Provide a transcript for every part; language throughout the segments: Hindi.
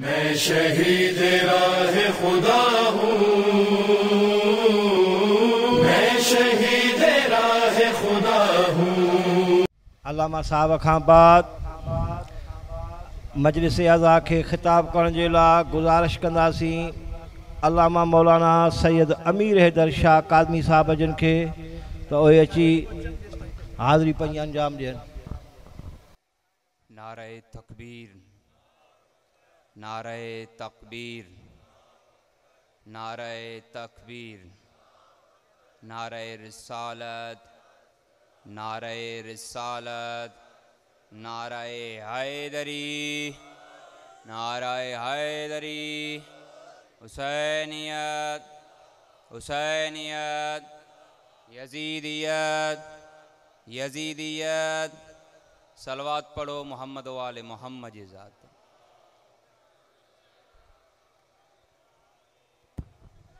मैं शहीद राह खुदा हूँ। मैं शहीद राह खुदा हूँ। अलामा साहब खां बाद मजलिस अज़ा खे ख़िताब करण जे लाइ गुज़ारिश कंदासीं। अलामा मौलाना सैयद अमीर हैदर शाह कादमी साहब जन खे त उहे अची हाज़िरी पंहिंजी अंजाम ॾियनि। नारे तकबीर नारे तकबीर नारे तकबीर, नारे रिसालत नारे रिसालत, नारे हैदरी नारे हैदरी, हुसैनियत हुसैनियत, यजीदियत यजीदियत, सलवात पढ़ो मोहम्मद वाले मोहम्मद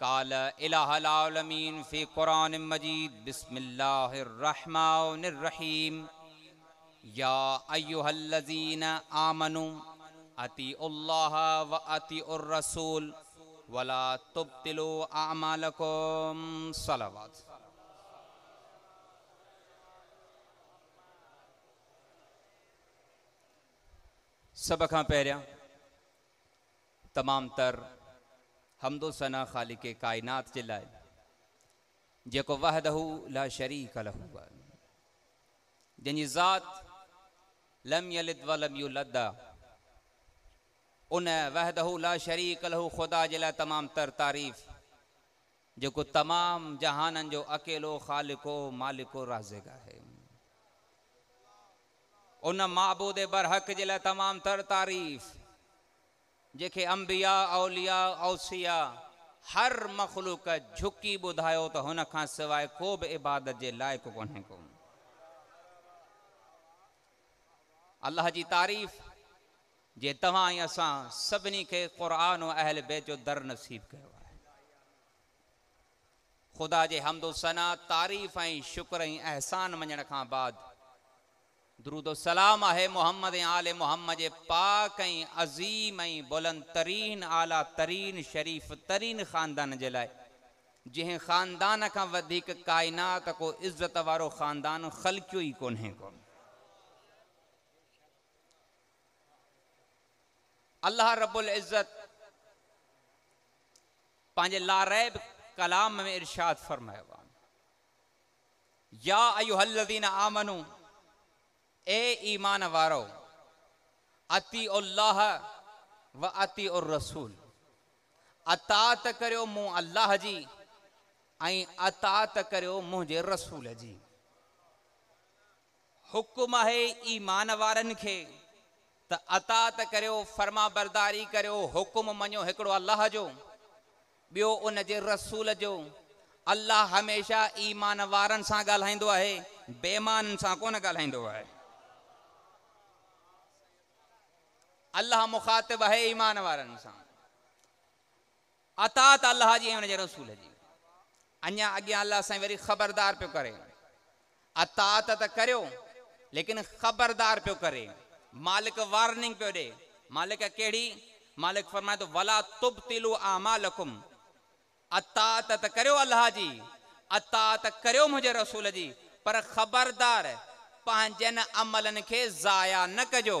वला अदाइहिम अजमईन अम्मा बादो काल इलामीन फ़ी कुरान मजीद बिस्मिल्लाहिर्रहमानिर्रहीम या अय्युहल्लज़ीन आमनु अतीउल्लाह व अतीउर रसूल वला तुब्तिलु अमालकुम सलावत सब खां पहिरियाँ तमाम तर हमदो सना ख़ाली के कायनात जे लाइ जेको वहदहू ला शरीक लहू जंहिंजी ज़ात लम यलिद वलम युलद। उन वहदहू ला शरीक लहू ख़ुदा जे लाइ तमामु तर तारीफ़। जेको तमामु जहाननि जो अकेलो ख़ालिको, मालिको राज़िक आहे उन महबूद बरहक जे लाइ तमामु तर तारीफ़। जेके अंबिया, औलिया, औसिया, हर मखलूक झुकी ॿुधायो त हुन खां सवाइ को बि इबादत लाइक़ु कोन्हे को। अलाह जी तारीफ़, जे तव्हां ऐं असां सभिनी खे अहल जो दर नसीब कयो ख़ुदा जे हमदो सना तारीफ़ शुक्र ऐं अहसान मञण बाद दरूदो सलाम आहे मोहम्मद आले मोहम्मद पाक अज़ीम बुलंद तरीन, आला तरीन, शरीफ़ तरीन ख़ानदान जे लाइ। ख़ानदान खां वधीक को इज़त वारो ख़ानदान ख़लकियो ई को। अल्लाह रबुल इज़त पंहिंजे लारैब कलाम में इरशाद फरमायो या अयुहल्लदीन आमनू ए ईमान वारो अति उल्लाह व अति उर रसूल अतात करियो मूं अल्लाह जी, ऐं अतात करियो मुंहिंजे रसूल जी। हुकुम आहे ईमान वारनि खे, त अतात करियो फर्मा बरदारी करियो, हुकुम मञो हिकिड़ो अलाह जो, ॿियो उन रसूल जो। अलाह हमेशह ईमान वारनि सां ॻाल्हाईंदो आहे बेमाननि सां कोन ॻाल्हाईंदो आहे। अल्लाह मुखातिब है ईमान वारनि सां अतात अल्लाह जी हुनजे रसूल जी। अञा अॻियाँ अल्लाह साईं वरी ख़बरदार पियो करे। अतात त करियो, लेकिन ख़बरदार पियो करे। मालिक वार्निंग पियो ॾे मालिक कहिड़ी मालिक फरमाए थो वला तुब आमालकुम। अतात त करियो अल्लाह जी। अतात करियो मुंहिंजे रसूल जी। पर ख़बरदार पंहिंजनि अमलनि खे ज़ाया न कजो।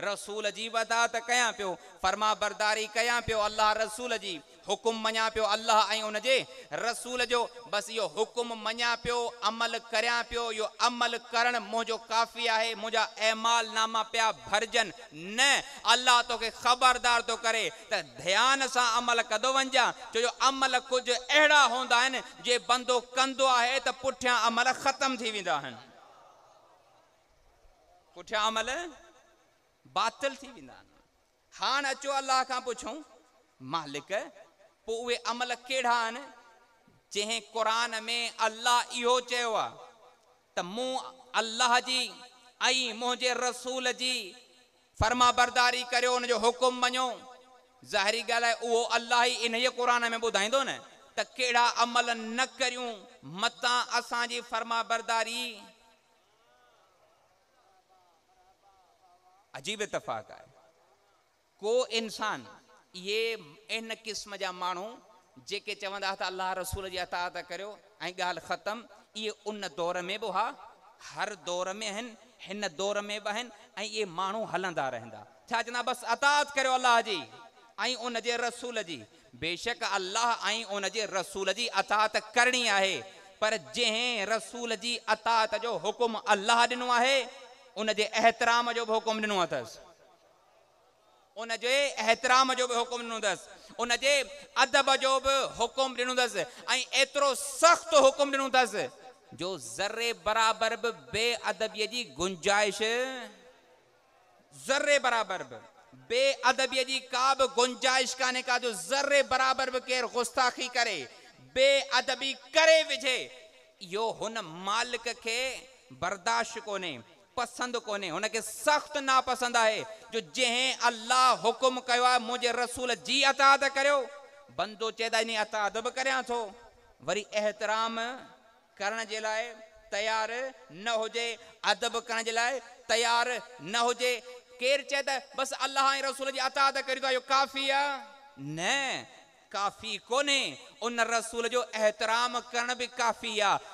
रसूल जी बतात कयां पियो? फर्मा बरदारी कयां पियो? अलाह रसूल जी हुकुम मञा पियो अलाह ऐं उनजे रसूल जो। बसि इहो हुकुम मञा पियो, अमल करियाँ पियो, इहो अमल करणु मुंहिंजो काफ़ी आहे, मुंहिंजा ऐमाल नामा पिया भरिजनि। न अलाह तोखे ख़बरदार थो करे त ध्यान सां अमल कंदो वञजांइ छो जो अमल कुझु अहिड़ा हूंदा आहिनि, जे बंदो कंदो आहे त पुठियाँ अमल ख़तम थी वेंदा आहिनि। पुठियाँ अमल बातिल थी वेंदा आहिनि अचो अलाह खां पुछूं, मालिक अमल कहिड़ा आहिनि जंहिं क़ुर में त मूं अलाह जी ऐं मुंहिंजे रसूल जी फर्मा बरदारी करियो हुनजो हुकुम मञो। ज़ाहिरी ॻाल्हि आहे, उहो अलाह ई इन क़ुर में ॿुधाईंदो न, त कहिड़ा अमल न करियूं, मतां असांजी फर्मा बरदारी अजीब इतफ़ाक़ आहे को इंसान इहे इन क़िस्म जा माण्हू, जेके चवंदा त अलाह रसूल जी अतात करियो, ऐं उन दौर में बि हुआ, हर दौर में आहिनि हिन दौर में बि आहिनि ऐं इहे माण्हू हलंदा रहंदा। अतात करियो जी, ऐं उन रसूल जी। बेशक अलाह ऐं उन रसूल जी अतात करणी आहे, पर जंहिं रसूल जी अतात जो हुकुम अलाह ॾिनो आहे उन एहतराम जो बि हुकुम ॾिनो अथसि। उन जे एतिराम जो बि हुकुम ॾिनो अथसि। उन अदब जो बि हुकुम ॾिनो अथसि। ऐं एतिरो सख़्तु हुकुम ॾिनो अथसि, जो ज़रे बराबरि बि बेअदबीअ जी गुंजाइश। ज़रे बराबरि बि, बेअदबीअ जी का बि गुंजाइश कान्हे का, जो ज़रे बराबरि बि केरु गुस्ताखी करे, बेअदबी करे विझे, इहो हुन मालिक खे बर्दाश्त कोन्हे। पसंदि कोन्हे। हुनखे सख़्तु नापसंदि आहे। जो जंहिं अलाह हुकुम कयो मुंहिंजे रसूल जी अताद करियो, बंदो चए त इन अताद बि करियाँ थो। वरी एतिराम करण जे लाइ तयारु न हुजे, अदब करण जे लाइ तयारु न हुजे। केरु चए त, बसि अलाह ऐं रसूल जी अताद करियो था काफ़ी आहे न, काफ़ी कोन्हे। उन रसूल जो एतिराम करण बि काफ़ी आहे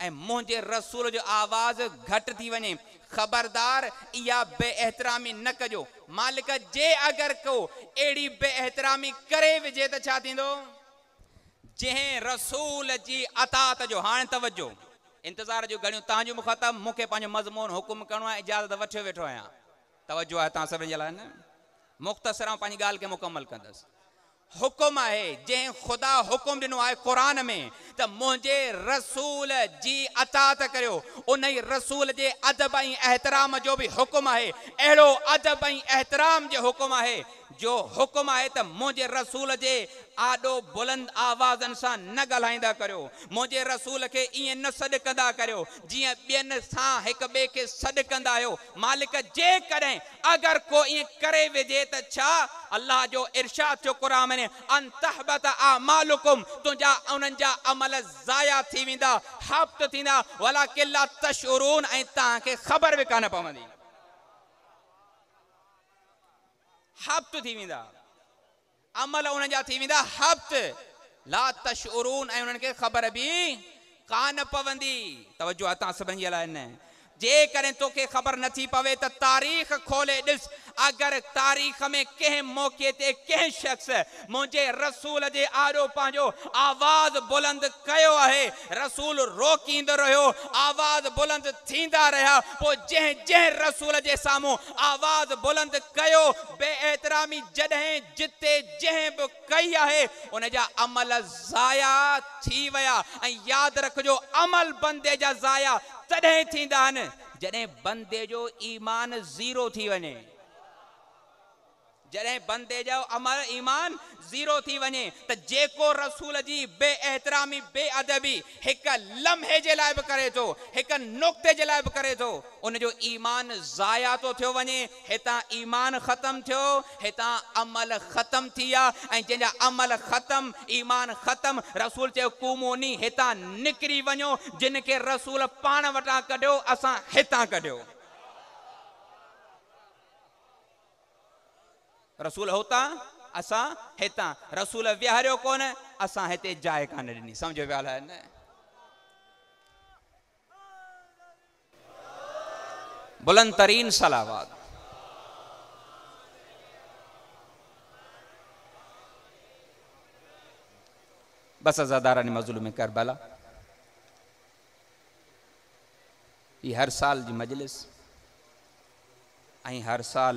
ऐं रसूल जो आवाज़ घटि थी वञे। ख़बरदार, इहा बे एतिरामी न कजो। मालिक जे अगरि को अहिड़ी बे एतिरामी करे विझे त छा थींदो? जंहिं रसूल जी अतात जो हाणे तवजो इंतज़ार जूं घणियूं तव्हांजूं मुखातब मूंखे पंहिंजो मज़मून हुकुम करिणो इजाज़त वठियो वेठो आहियाँ। तवजो आहे तव्हां सभिनी जे न? मुख़्तसिर आऊँ पंहिंजी ॻाल्हि खे मुकमल हुकुम आहे। जंहिं ख़ुदा हुकुम ॾिनो आहे क़ुर में, त मुंहिंजे रसूल जी अतात करियो। उन रसूल जे अदब ऐं एतिराम जो बि हुकुम आहे। अहिड़ो अदब ऐं एतिराम जो हुकुम आहे। जो हुकुम आहे त मुंहिंजे रसूल जे आॾो बुलंद आवाज़नि सां न ॻाल्हाईंदा करियो। मुंहिंजे रसूल खे ईअं न सॾु कंदा करियो, जीअं ॿियनि सां हिक ॿिए खे सॾु कंदा आहियो। मालिक जे कॾहिं अगरि को ईअं करे विझे त छा? अलाह जो इर्शाद थियो क़ुर में अंतहबत आ मालुकुम तुंहिंजा उन्हनि जा अमल ज़ाया थी वेंदा, हफ़्त थींदा। वला किला तशुरून, ऐं तव्हांखे ख़बर बि कान पवंदी। हफ़्त थी अमल उन्हनि जा थी वेंदा खे ख़बर बि कान पवंदी। तवजो आहे तव्हां जे लाइ न। जेकॾहिं ख़बर नथी पवे, त तारीख़ खोले, ॾिस। अगर तारीख़ में कंहिं मौक़े ते कंहिं शख़्स मुंहिंजे रसूल जे आॾो पंहिंजो आवाज़ बुलंद कयो आहे, रसूल रोकींदो रहियो, आवाज़ बुलंद थींदा रहिया पोइ जंहिं जंहिं रसूल जे साम्हूं आवाज़ बुलंद कयो बे एतिरामी जॾहिं जिते जंहिं बि कई आहे, उन जा अमल ज़ाया थी विया। ऐं यादि रखिजो, अमल बंदे जा ज़ाया तॾहिं थींदा आहिनि, जॾहिं बंदे जो ईमान ज़ीरो थी वञे। जॾहिं बंदे जो अमल ईमान ज़ीरो थी वञे, त जेको रसूल जी बे एतिरामी बे अदबी हिकु लम्हे जे लाइ बि करे थो, हिकु नुक़्ते जे लाइ बि करे थो उनजो ईमान ज़ाया थो थियो वञे। हितां ईमान ख़तमु थियो, हितां अमल ख़तमु थी विया। ऐं अमल ख़तमु, ईमान ख़तमु, रसूल चयो कुमोनी हितां निकिरी वञो, जिन खे रसूल पाण वटां कढियो, असां हितां कढियो। रसूल होता, असां हितां। रसूल विहारियो कोन असां हिते जाइ कान ॾिनी सम्झ विया आहे न? बुलंद तरीन सलावात बस अजादारा ने मज़लूम करबला ये हर साल जी मजलिस हर साल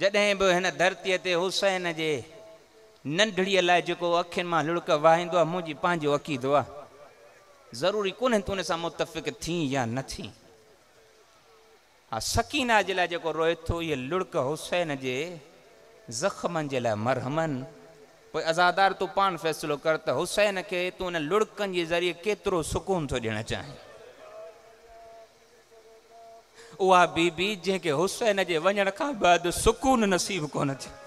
जॾहिं बि हिन धरतीअ ते हुसैन जे नंढड़ीअ लाइ जेको अखियुनि माँ लुड़क वाहींदो आहे, मुंहिंजी पंहिंजो अक़ीदो ज़रूरी कोन्हे तूं हुन मुतफ़िक़ थी या न थी। हा, सकीना जे लाइ रोए थो, इहे लुड़क हुसैन जे ज़ख़्मनि जे लाइ मरहमनि। पोइ अज़ादार तूं पाण फ़ैसिलो कर त हुसैन खे तूं हुन लुड़कनि जे ज़रिए केतिरो सुकून थो ॾियणु चाहीं। उहा बीबी जंहिंखे हुसैन जे वञण खां बाद सुकून नसीब कोन थियो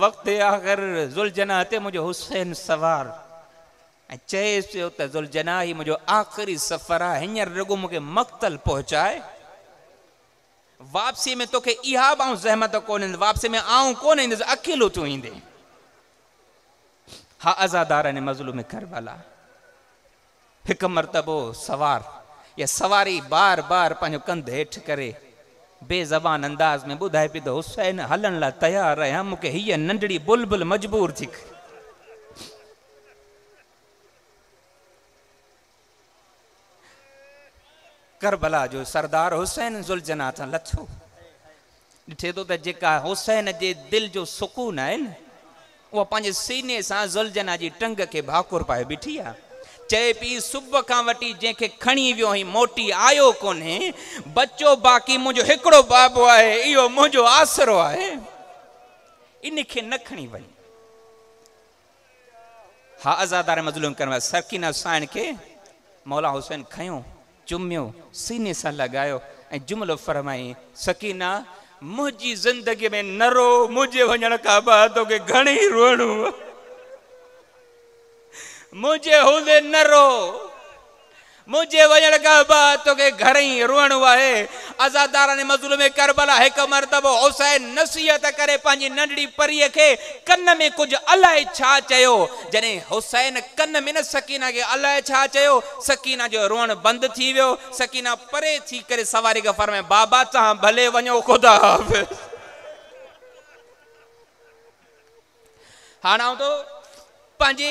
वक़्तु आख़िर ज़ुलजना ते मुंहिंजो हुसैन सवार, ऐं चएसि पियो त ज़ुलजना ही मुंहिंजो आख़िरी सफ़र आहे, हींअर रुॻो मूंखे पहुचाए। वापसी में तोखे इहा बि आऊँ ज़हमत कोन ईंदी वापसी में आऊँ कोन ईंदुसि, अकेलो तूं ईंदे। हा अज़ादार ने मज़लूम करबला। हिकु मरतबो सवार। या सवारी बार बार पंहिंजो कंधु हेठि करे, बेज़बान अंदाज़ में ॿुधाए पई त हुसैन हलण लाइ तयारु आहियाँ, मूंखे हीअ नंढड़ी बुलबुल मजबूर थी करबला जो सरदार हुसैन ज़ुलजना सां लथो। ॾिठे थो त जेका हुसैन जे दिलि जो सुकून आहे न उहा सीने सां ज़ुलजना जी टंग खे भाकुर पाए बीठी आहे। चए पई सुबुह खां वठी जंहिंखे खणी वियो हुई, मोटी आयो कोन्हे। बचो बाक़ी मुंहिंजो हिकिड़ो बाबो आहे, इहो मुंहिंजो आसरो आहे। इन खे न खणी वई हा अज़ादार मज़लूम करण सरकीना साइण खे मौला हुसैन खयो, चुमियो, सीने सां लॻायो जुमिलो फरमाई, सकीना, मुंहिंजी ज़िंदगीअ में न रो मुंहिंजे वञण खां बाद तोखे घणेई रोअणो मुंहिंजे हूंदे न रो मुंहिंजे वञण खां बाद तोखे घर ई रोअणो आहे। आज़ादार ने मज़ूल में करबला हिकु मरतबो हुसैन नसीहत करे पंहिंजी नंढड़ी परीअ खे कन में कुझु अलाए छा चयो? जॾहिं हुसैन कन में न सकीना खे अलाए छा चयो? सकीना जो रोअण बंदि थी वियो। सकीना परे थी करे सवारी खे फरमाए बाबा तव्हां भले वञो, ख़ुदा हाणे आऊँ तो पंहिंजी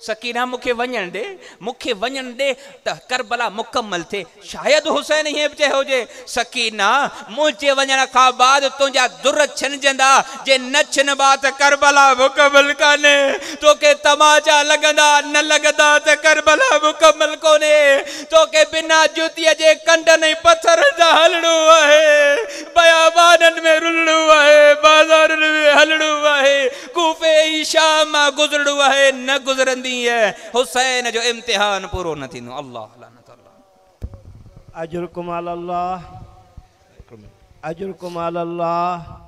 सकीना मूंखे वञण ॾे मूंखे वञण ॾे करबला मुकमल थिए शायदि हुसैन हीअं बि चयो हुजे, सकीना, मुंहिंजे वञण खां बाद तुंहिंजा दुर छिनजंदा, जे न छिनबा त करबला मुकमल कान्हे। तोखे तमाचा लॻंदा न लॻंदा त करबला मुकमल कोन्हे। तोखे बिना जुतीअ जे कंडनि पथर जा हलणो आहे, बयाबाननि में रुलणो आहे, बाज़ारनि में हलणो आहे, कूफे ई शाम गुज़रणो आहे, न गुज़रंदी है। हुसैन जो इम्तिहान पूरो न थींदो। अल्लाह लानत अल्लाह। अजरकुम अल्लाह। अजरकुम अल्लाह।